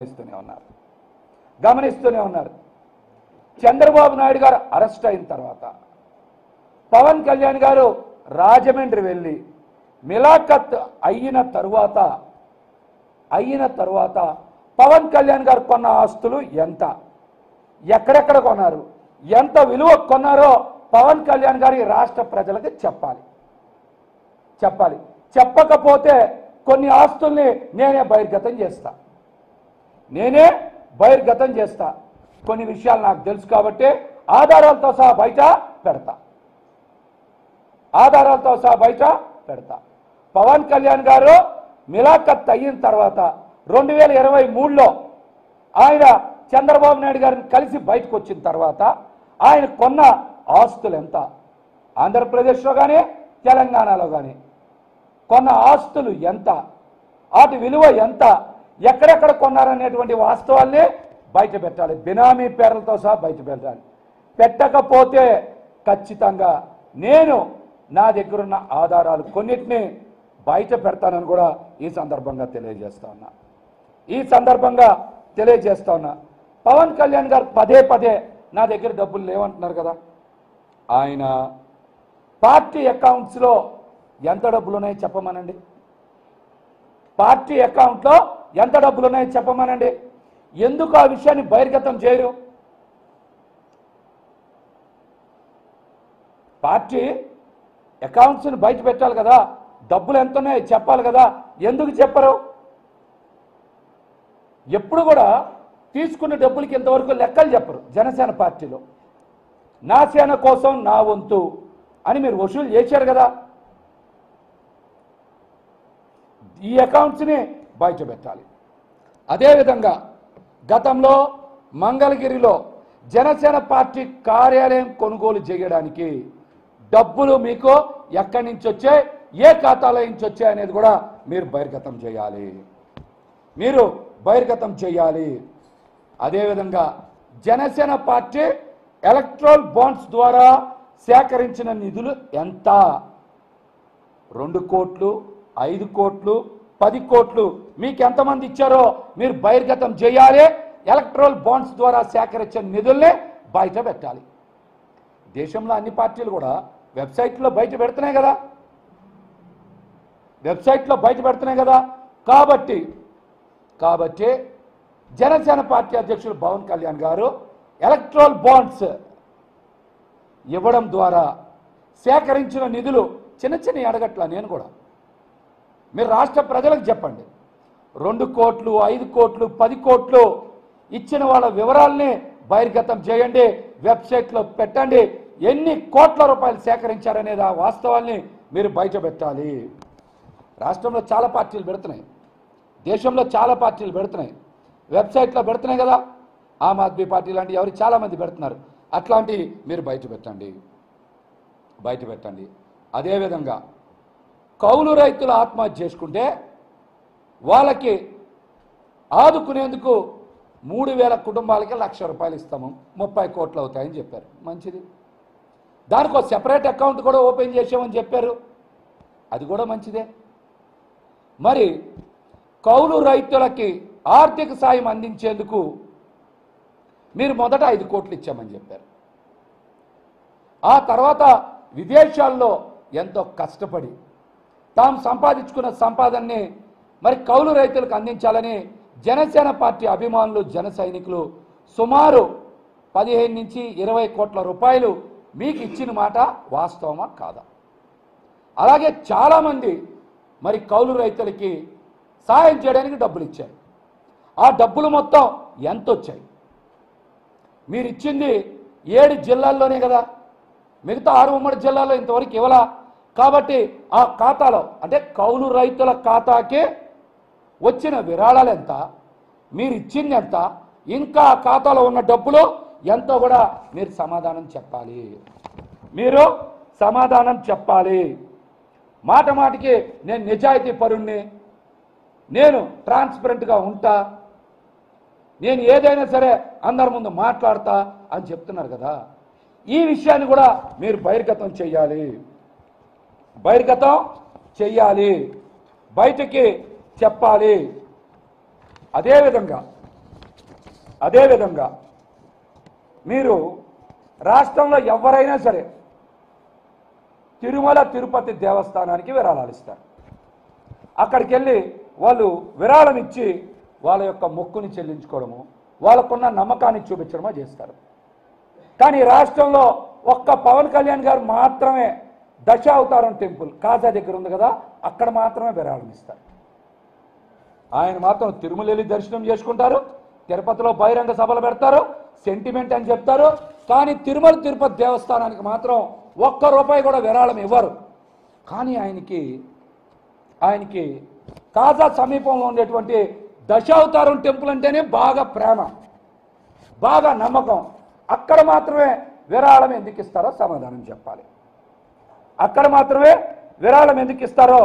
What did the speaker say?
గమనిస్తూనే ఉన్నారు. గమనిస్తూనే ఉన్నారు. చంద్రబాబు నాయుడు గారు అరెస్ట్ అయిన తర్వాత పవన్ కళ్యాణ్ గారు రాజమండ్రి వెళ్ళి మిలాఖత్ అయిన తరువాత అయిన తరువాత పవన్ కళ్యాణ్ గారు కొన్న ఆస్తులు ఎంత? ఎక్కడెక్కడ కొన్నారు? ఎంత విలువ కొన్నారో పవన్ కళ్యాణ్ గారి రాష్ట్ర ప్రజలకు చెప్పాలి. చెప్పాలి. చెప్పకపోతే కొన్ని ఆస్తుల్ని నేనే బహిర్గతం చేస్తాను నేనే బహిర్గతం చేస్తా. కొన్ని విషయాలు నాకు తెలుసు కాబట్టి ఆధారాలతో సహా బయట పెడతా. ఆధారాలతో సహా బయట పెడతా. పవన్ కళ్యాణ్ గారు మిలాఖత్ అయిన తర్వాత రెండు వేల ఇరవై మూడులో ఆయన చంద్రబాబు నాయుడు గారిని కలిసి బయటకు వచ్చిన తర్వాత ఆయన కొన్న ఆస్తులు ఎంత? ఆంధ్రప్రదేశ్లో కానీ తెలంగాణలో కానీ కొన్న ఆస్తులు ఎంత? వాటి విలువ ఎంత? ఎక్కడెక్కడ కొన్నారనేటువంటి వాస్తవాల్ని బయట పెట్టాలి. బినామీ పేర్లతో సహా బయట పెట్టాలి. పెట్టకపోతే ఖచ్చితంగా నేను నా దగ్గరున్న ఆధారాలు కొన్నిటిని బయట పెడతానని కూడా ఈ సందర్భంగా తెలియజేస్తా ఉన్నా. ఈ సందర్భంగా తెలియజేస్తా ఉన్నా. పవన్ కళ్యాణ్ గారు పదే పదే నా దగ్గర డబ్బులు లేవంటున్నారు కదా. ఆయన పార్టీ అకౌంట్స్లో ఎంత డబ్బులు ఉన్నాయో చెప్పమనండి. పార్టీ అకౌంట్లో ఎంత డబ్బులు ఉన్నాయో చెప్పమనండి. ఎందుకు ఆ విషయాన్ని బహిర్గతం చేయరు? పార్టీ అకౌంట్స్ని బయట పెట్టాలి కదా. డబ్బులు ఎంత ఉన్నాయో చెప్పాలి కదా. ఎందుకు చెప్పరు? ఎప్పుడు కూడా తీసుకున్న డబ్బులకి ఇంతవరకు లెక్కలు చెప్పరు జనసేన పార్టీలో. నా సేన కోసం నా వంతు అని మీరు వసూలు చేశారు కదా. ఈ అకౌంట్స్ని బయట పెట్టాలి. అదేవిధంగా గతంలో మంగళగిరిలో జనసేన పార్టీ కార్యాలయం కొనుగోలు చేయడానికి డబ్బులు మీకు ఎక్కడి నుంచి వచ్చాయి ఏ ఖాతాలో నుంచి వచ్చాయి అనేది కూడా మీరు బహిర్గతం చేయాలి. మీరు బహిర్గతం చేయాలి. అదేవిధంగా జనసేన పార్టీ ఎలక్ట్రాల్ బాండ్స్ ద్వారా సేకరించిన నిధులు ఎంత? రెండు కోట్లు ఐదు కోట్లు పది కోట్లు మీకు ఎంతమంది ఇచ్చారో మీరు బహిర్గతం చేయాలి. ఎలక్ట్రల్ బాండ్స్ ద్వారా సేకరించిన నిధుల్ని బయట పెట్టాలి. దేశంలో అన్ని పార్టీలు కూడా వెబ్సైట్లో బయట పెడుతున్నాయి కదా. వెబ్సైట్లో బయట పెడుతున్నాయి కదా. కాబట్టి కాబట్టి జనసేన పార్టీ అధ్యక్షులు పవన్ కళ్యాణ్ గారు ఎలక్ట్రల్ బాండ్స్ ఇవ్వడం ద్వారా సేకరించిన నిధులు చిన్న చిన్న అడగట్ల నేను కూడా. మీరు రాష్ట్ర ప్రజలకు చెప్పండి. రెండు కోట్లు ఐదు కోట్లు పది కోట్లు ఇచ్చిన వాళ్ళ వివరాల్ని బహిర్గతం చేయండి వెబ్సైట్లో పెట్టండి. ఎన్ని కోట్ల రూపాయలు సేకరించారనేది ఆ వాస్తవాల్ని మీరు బయట పెట్టాలి రాష్ట్రంలో చాలా పార్టీలు పెడుతున్నాయి. దేశంలో చాలా పార్టీలు పెడుతున్నాయి. వెబ్సైట్లో పెడుతున్నాయి కదా. ఆమ్ ఆద్మీ పార్టీ లాంటి ఎవరు చాలామంది పెడుతున్నారు. అట్లాంటివి మీరు బయట పెట్టండి బయట పెట్టండి అదేవిధంగా కౌలు రైతులు ఆత్మహత్య చేసుకుంటే వాళ్ళకి ఆదుకునేందుకు మూడు వేల కుటుంబాలకి లక్ష రూపాయలు ఇస్తాము. ముప్పై కోట్లు అవుతాయని చెప్పారు. మంచిది. దానికి ఒక సెపరేట్ అకౌంట్ కూడా ఓపెన్ చేసామని చెప్పారు. అది కూడా మంచిదే. మరి కౌలు రైతులకి ఆర్థిక సాయం అందించేందుకు మీరు మొదట ఐదు కోట్లు ఇచ్చామని చెప్పారు. ఆ తర్వాత విదేశాల్లో ఎంతో కష్టపడి తాము సంపాదించుకున్న సంపాదనని మరి కౌలు రైతులకు అందించాలని జనసేన పార్టీ అభిమానులు జన సైనికులు సుమారు పదిహేను నుంచి ఇరవై కోట్ల రూపాయలు మీకు ఇచ్చిన మాట వాస్తవమా కాదా? అలాగే చాలామంది మరి కౌలు రైతులకి సాయం చేయడానికి డబ్బులు ఇచ్చారు. ఆ డబ్బులు మొత్తం ఎంత వచ్చాయి మీరు ఇచ్చింది ఏడు జిల్లాల్లోనే కదా. మిగతా ఆరు ఉమ్మడి జిల్లాలో ఇంతవరకు ఇవ్వలా? కాబట్టి ఆ ఖాతాలో అంటే కౌలు రైతుల ఖాతాకి వచ్చిన విరాళాలు ఎంత మీరు ఇచ్చింది ఎంత ఇంకా ఆ ఖాతాలో ఉన్న డబ్బులు ఎంతో కూడా మీరు సమాధానం చెప్పాలి. మీరు సమాధానం చెప్పాలి. మాట మాటికి నేను నిజాయితీ పరుణ్ణి నేను ట్రాన్స్పరెంట్గా ఉంటా నేను ఏదైనా సరే అందరి ముందు మాట్లాడతా అని చెప్తున్నారు కదా. ఈ విషయాన్ని కూడా మీరు బహిర్గతం చేయాలి. బహిర్గతం చెయ్యాలి బయటికి చెప్పాలి. అదేవిధంగా అదేవిధంగా మీరు రాష్ట్రంలో ఎవరైనా సరే తిరుమల తిరుపతి దేవస్థానానికి విరాళాలు ఇస్తారు. అక్కడికి వెళ్ళి వాళ్ళు విరాళం ఇచ్చి వాళ్ళ యొక్క మొక్కుని చెల్లించుకోవడము వాళ్ళకున్న నమ్మకాన్ని చూపించడమో చేస్తారు. కానీ రాష్ట్రంలో ఒక్క పవన్ కళ్యాణ్ గారు మాత్రమే దశావతారం టెంపుల్ కాజా దగ్గర ఉంది కదా అక్కడ మాత్రమే విరాళం ఇస్తారు. ఆయన మాత్రం తిరుమల వెళ్ళి దర్శనం చేసుకుంటారు తిరుపతిలో బహిరంగ సభలు పెడతారు సెంటిమెంట్ అని చెప్తారు కానీ తిరుమల తిరుపతి దేవస్థానానికి మాత్రం ఒక్క రూపాయి కూడా విరాళం ఇవ్వరు. కానీ ఆయనకి ఆయనకి కాజా సమీపంలో ఉండేటువంటి దశావతారం టెంపుల్ అంటేనే బాగా ప్రేమ బాగా నమ్మకం. అక్కడ మాత్రమే విరాళం ఎందుకు ఇస్తారో సమాధానం చెప్పాలి. అక్కడ మాత్రమే విరాళం ఎందుకు ఇస్తారో